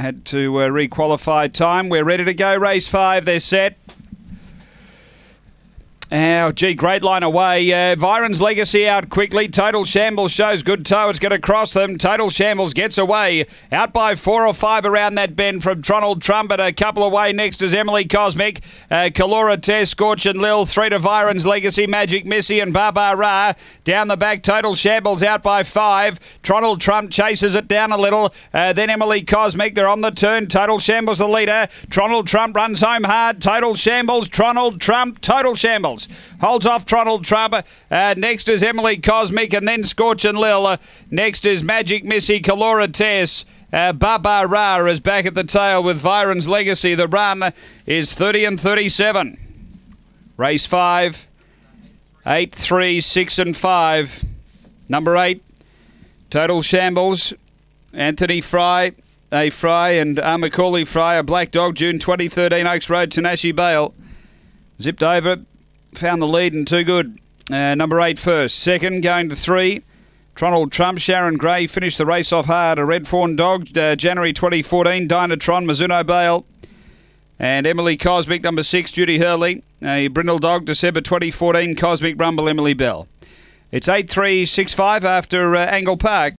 had to uh, re-qualify time. We're ready to go. Race five. They're set. Oh, gee, great line away. Uh, Byron's Legacy out quickly. Total Shambles shows good toe. It's going to cross them. Total Shambles gets away. Out by four or five around that bend from Tronald Trumpet. A couple away. Next is Emily Cosmic. Uh, Kalora Tess, Scorch and Lil. Three to Byron's Legacy, Magic Missy and Baba Ra. Down the back, Total Shambles out by five. Tronald Trump chases it down a little. Uh, then Emily Cosmic. They're on the turn. Total Shambles the leader. Tronald Trump runs home hard. Total Shambles. Tronald Trump. Total Shambles. Holds off Tronald Trump. Uh, next is Emily Cosmic and then Scorch and Lil. Uh, next is Magic Missy Kalora Tess. Uh, Baba Ra is back at the tail with Byron's Legacy. The run is 30 and 37. Race 5. 8, 3, 6 and 5. Number 8. Total Shambles. Anthony Fry. A Fry and Macaulay Fry. A black dog. June 2013. Oaks Road. Tanashi Bale. Zipped over found the lead and too good. Uh, number eight first. Second, going to three. Tronald Trump, Sharon Gray finished the race off hard. A Red Fawn Dog, uh, January 2014. Dynatron, Mizuno Bale. And Emily Cosmic, number six, Judy Hurley. A Brindle Dog, December 2014. Cosmic Rumble, Emily Bell. It's 8 3 6 5 after uh, Angle Park.